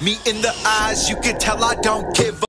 me in the eyes, you can tell I don't give up.